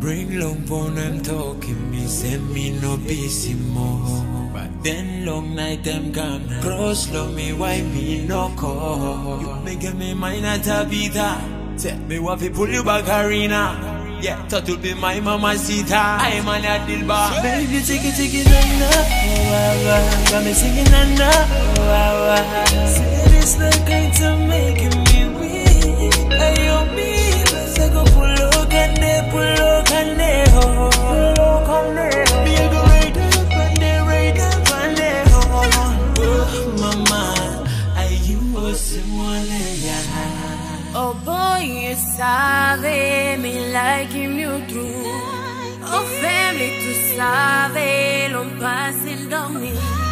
Bring long bone, them talking me, send me no busy more. But then long night them come, cross love me, why me no call? You make me mine at a bita. Tell me what fi pull you back arena. Yeah, that will be my mama sita. I'm on a dilba. Baby, take it, take it, nana. Oh, ah, ah. Got me singing, nana. Oh, Oh boy, you sabe, me like him you true. Oh family, tu sabe, lo fácil dormir. Mi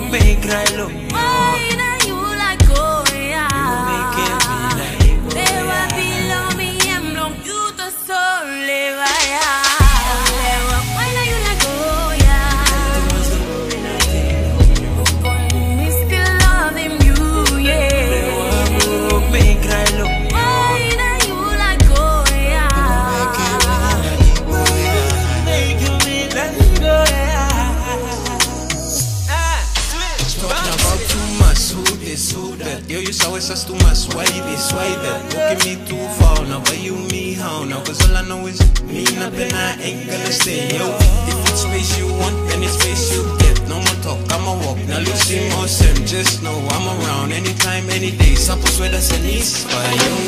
Make cry love who that Yo, you saw it's us too much, why that Walking me too far, now. Why you me how now? Cause all I know is me and I ain't gonna stay. Yo, if it's space you want, then it's space you get. No more talk, I'ma walk, now you see more sem Just know I'm around anytime, any day. Suppose where that's an east, but you